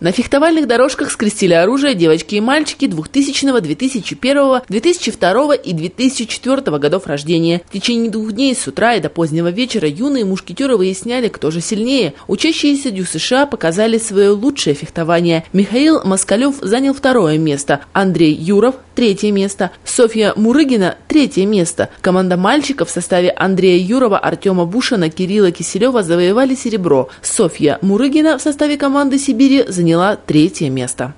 На фехтовальных дорожках скрестили оружие девочки и мальчики 2000, 2001, 2002 и 2004 годов рождения. В течение двух дней с утра и до позднего вечера юные мушкетеры выясняли, кто же сильнее. Учащиеся Дю США показали свое лучшее фехтование. Михаил Москалев занял второе место, Андрей Юров – третье место, Софья Мурыгина – третье место. Команда мальчиков в составе Андрея Юрова, Артема Бушина, Кирилла Киселева завоевали серебро. Софья Мурыгина в составе команды Сибири заняла третье место.